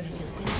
Скажите, сколько?